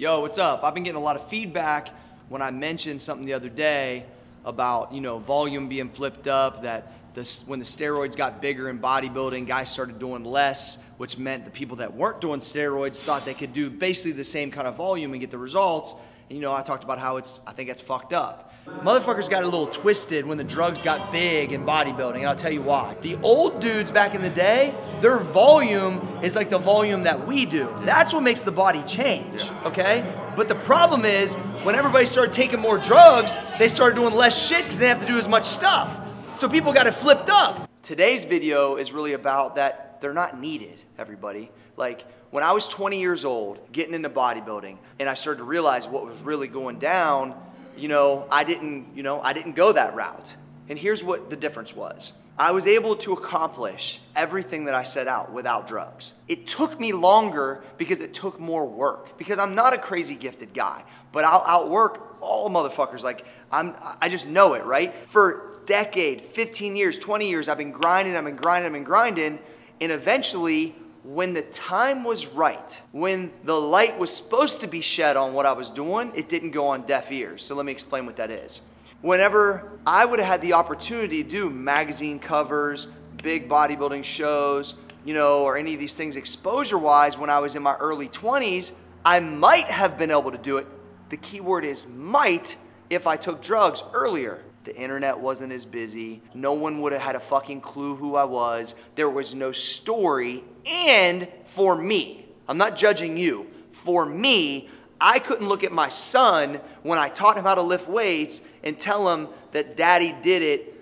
Yo, what's up? I've been getting a lot of feedback when I mentioned something the other day about, you know, volume being flipped up, that the, when the steroids got bigger in bodybuilding, guys started doing less, which meant the people that weren't doing steroids thought they could do basically the same kind of volume and get the results. And, you know, I talked about how it's, I think it's fucked up. Motherfuckers got a little twisted when the drugs got big in bodybuilding, and I'll tell you why. The old dudes back in the day, their volume is like the volume that we do. That's what makes the body change, okay? But the problem is, when everybody started taking more drugs, they started doing less shit because they didn't have to do as much stuff. So people got it flipped up. Today's video is really about that they're not needed, everybody. Like, when I was 20 years old, getting into bodybuilding, and I started to realize what was really going down, you know, I didn't, you know, I didn't go that route. And here's what the difference was. I was able to accomplish everything that I set out without drugs. It took me longer because it took more work. Because I'm not a crazy gifted guy, but I'll outwork all motherfuckers. Like I'm, I just know it, right? For decade, 15 years, 20 years, I've been grinding, I've been grinding, I've been grinding, and eventually when the time was right, when the light was supposed to be shed on what I was doing, it didn't go on deaf ears. So let me explain what that is. Whenever I would have had the opportunity to do magazine covers, big bodybuilding shows, you know, or any of these things exposure wise when I was in my early 20s, I might have been able to do it. The key word is might if I took drugs earlier. The internet wasn't as busy. No one would have had a fucking clue who I was. There was no story. And for me, I'm not judging you. For me, I couldn't look at my son when I taught him how to lift weights and tell him that daddy did it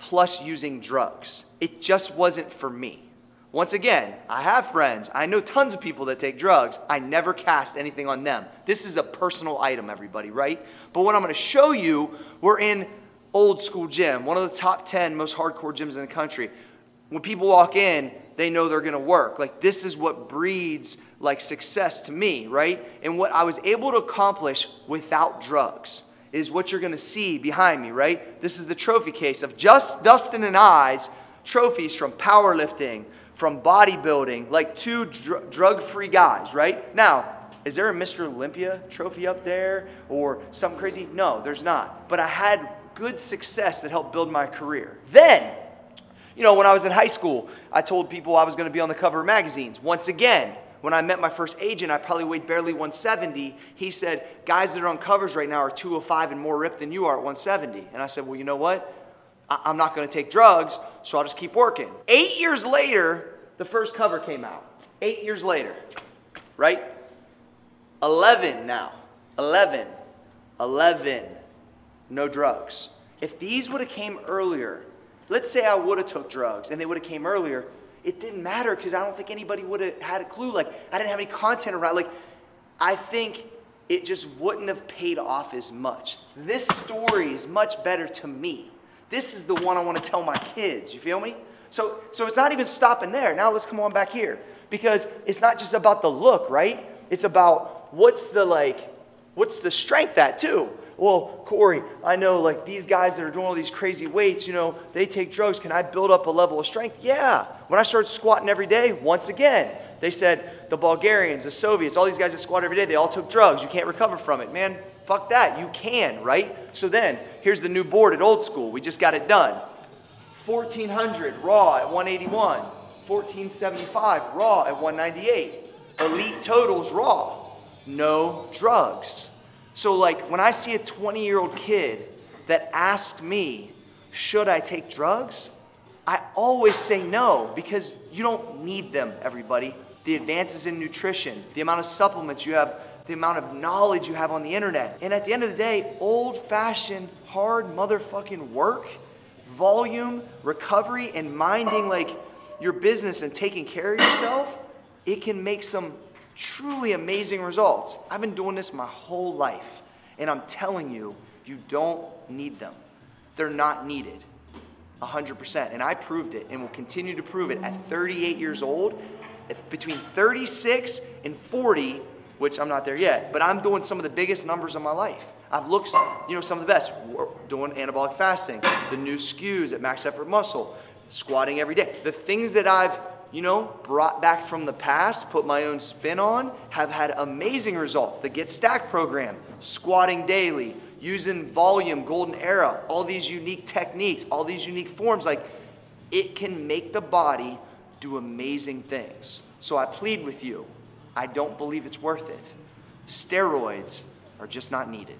plus using drugs. It just wasn't for me. Once again, I have friends. I know tons of people that take drugs. I never cast anything on them. This is a personal item, everybody, right? But what I'm going to show you, we're in old school gym, one of the top 10 most hardcore gyms in the country. When people walk in, they know they're gonna work. Like, this is what breeds like success to me, right? And what I was able to accomplish without drugs is what you're gonna see behind me, right? This is the trophy case of just Dustin and I's trophies from powerlifting, from bodybuilding, like two dr- drug free guys, right? Now, is there a Mr. Olympia trophy up there or something crazy? No, there's not. But I had good success that helped build my career. Then, you know, when I was in high school, I told people I was going to be on the cover of magazines. Once again, when I met my first agent, I probably weighed barely 170. He said, guys that are on covers right now are 205 and more ripped than you are at 170. And I said, well, you know what? I- I'm not going to take drugs, so I'll just keep working. Eight years later, the first cover came out. Eight years later, right? 11 now. 11. 11 no drugs. If these would have came earlier, let's say I would have took drugs and they would have came earlier, it didn't matter because I don't think anybody would have had a clue. Like I didn't have any content around. Like I think it just wouldn't have paid off as much. This story is much better to me. This is the one I want to tell my kids. You feel me? So, so it's not even stopping there. Now let's come on back here because it's not just about the look, right? It's about what's the like, what's the strength at too well, Cory, I know like these guys that are doing all these crazy weights, you know, they take drugs. Can I build up a level of strength? Yeah. When I started squatting every day, once again, they said the Bulgarians, the Soviets, all these guys that squat every day, they all took drugs. You can't recover from it. Man, fuck that. You can, right? So then, here's the new board at old school. We just got it done. 1400 raw at 181. 1475 raw at 198. Elite totals raw. No drugs. So, like, when I see a 20 year old kid that asks me, should I take drugs? I always say no because you don't need them, everybody. The advances in nutrition, the amount of supplements you have, the amount of knowledge you have on the internet. And at the end of the day, old fashioned, hard motherfucking work, volume, recovery, and minding like your business and taking care of yourself, it can make some truly amazing results. I've been doing this my whole life, and I'm telling you, you don't need them. They're not needed. 100%. And I proved it and will continue to prove it at 38 years old. Between 36 and 40, which I'm not there yet, but I'm doing some of the biggest numbers of my life. I've looked, you know, some of the best. We're doing anabolic fasting, the new SKUs at Max Effort Muscle, squatting every day. The things that I've you know, brought back from the past, put my own spin on, have had amazing results. The Get Stack program, squatting daily, using volume, golden era, all these unique techniques, all these unique forms, like it can make the body do amazing things. So I plead with you, I don't believe it's worth it. Steroids are just not needed.